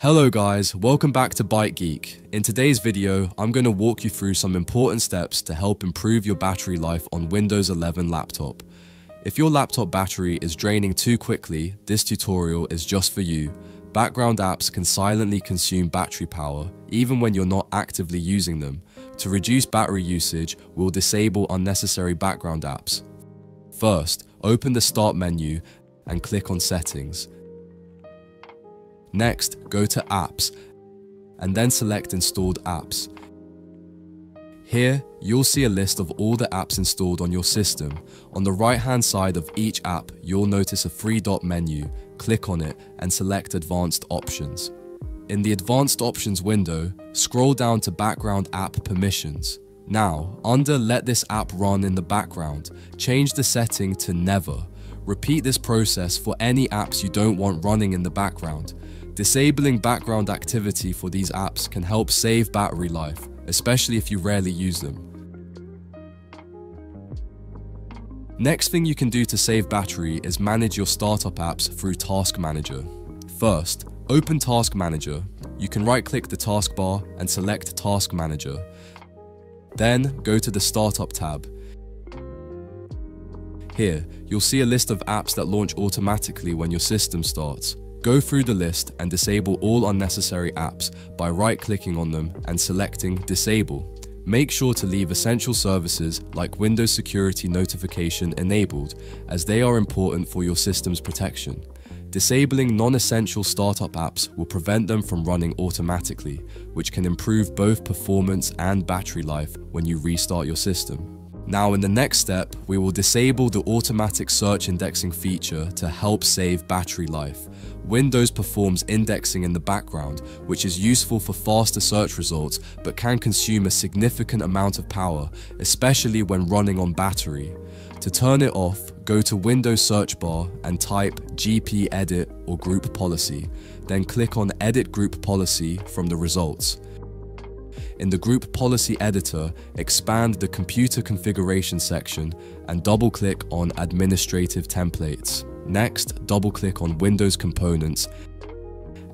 Hello guys, welcome back to Byte Geek. In today's video, I'm going to walk you through some important steps to help improve your battery life on Windows 11 laptop. If your laptop battery is draining too quickly, this tutorial is just for you. Background apps can silently consume battery power, even when you're not actively using them. To reduce battery usage, we'll disable unnecessary background apps. First, open the Start menu and click on Settings. Next, go to Apps and then select Installed Apps. Here, you'll see a list of all the apps installed on your system. On the right hand side of each app, you'll notice a three dot menu. Click on it and select Advanced Options. In the Advanced Options window, scroll down to Background App Permissions. Now, under Let this app run in the background, change the setting to Never. Repeat this process for any apps you don't want running in the background. Disabling background activity for these apps can help save battery life, especially if you rarely use them. Next thing you can do to save battery is manage your startup apps through Task Manager. First, open Task Manager. You can right click the taskbar and select Task Manager. Then go to the Startup tab. Here, you'll see a list of apps that launch automatically when your system starts. Go through the list and disable all unnecessary apps by right-clicking on them and selecting Disable. Make sure to leave essential services like Windows Security Notification enabled as they are important for your system's protection. Disabling non-essential startup apps will prevent them from running automatically, which can improve both performance and battery life when you restart your system. Now in the next step, we will disable the automatic search indexing feature to help save battery life. Windows performs indexing in the background, which is useful for faster search results but can consume a significant amount of power, especially when running on battery. To turn it off, go to Windows search bar and type GP edit or group policy, then click on edit group policy from the results. In the Group Policy Editor, expand the Computer Configuration section and double-click on Administrative Templates. Next, double-click on Windows Components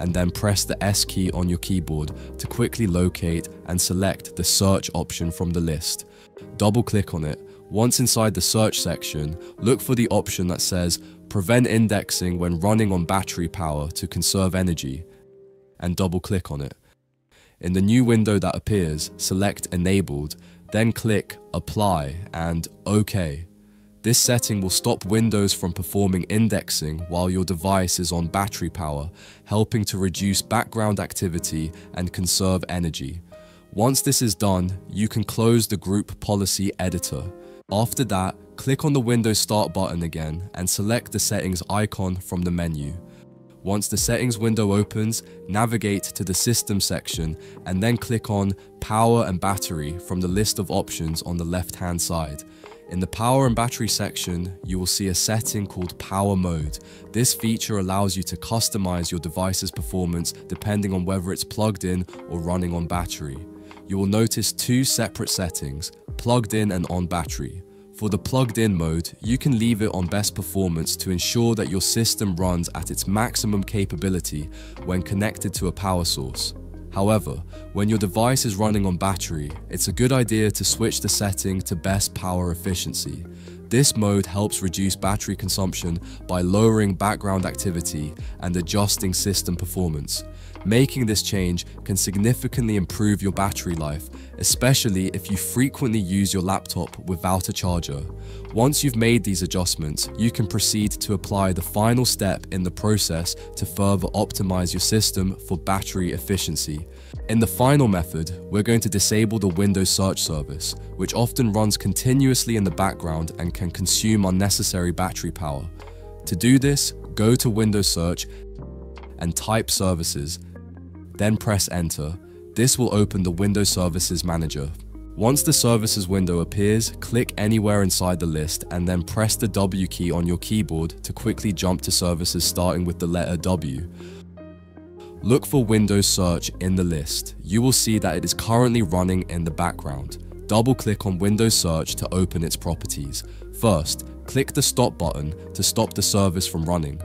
and then press the S key on your keyboard to quickly locate and select the search option from the list. Double click on it. Once inside the search section, look for the option that says prevent indexing when running on battery power to conserve energy and double click on it. In the new window that appears, select Enabled, then click Apply and OK. This setting will stop Windows from performing indexing while your device is on battery power, helping to reduce background activity and conserve energy. Once this is done, you can close the Group Policy Editor. After that, click on the Windows Start button again and select the settings icon from the menu. Once the settings window opens, navigate to the system section and then click on power and battery from the list of options on the left hand side. In the power and battery section, you will see a setting called power mode. This feature allows you to customize your device's performance depending on whether it's plugged in or running on battery. You will notice two separate settings, plugged in and on battery. For the plugged in mode, you can leave it on best performance to ensure that your system runs at its maximum capability when connected to a power source. However, when your device is running on battery, it's a good idea to switch the setting to best power efficiency. This mode helps reduce battery consumption by lowering background activity and adjusting system performance. Making this change can significantly improve your battery life, especially if you frequently use your laptop without a charger. Once you've made these adjustments, you can proceed to apply the final step in the process to further optimize your system for battery efficiency. In the final method, we're going to disable the Windows search service, which often runs continuously in the background and can consume unnecessary battery power. To do this, go to Windows Search and type Services then press enter. This will open the Windows Services Manager. Once the services window appears, click anywhere inside the list and then press the W key on your keyboard to quickly jump to services starting with the letter W. Look for Windows Search in the list. You will see that it is currently running in the background. Double click on Windows Search to open its properties. First, click the stop button to stop the service from running.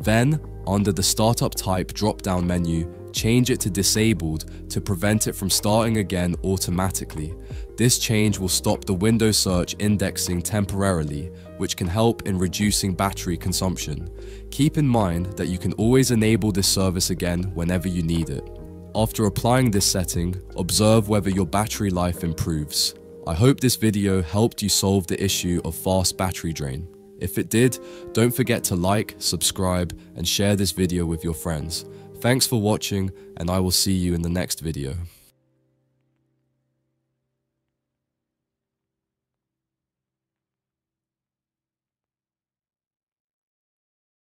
Then, under the Startup Type drop-down menu, change it to Disabled to prevent it from starting again automatically. This change will stop the Windows search indexing temporarily, which can help in reducing battery consumption. Keep in mind that you can always enable this service again whenever you need it. After applying this setting, observe whether your battery life improves. I hope this video helped you solve the issue of fast battery drain. If it did, don't forget to like, subscribe, and share this video with your friends. Thanks for watching, and I will see you in the next video.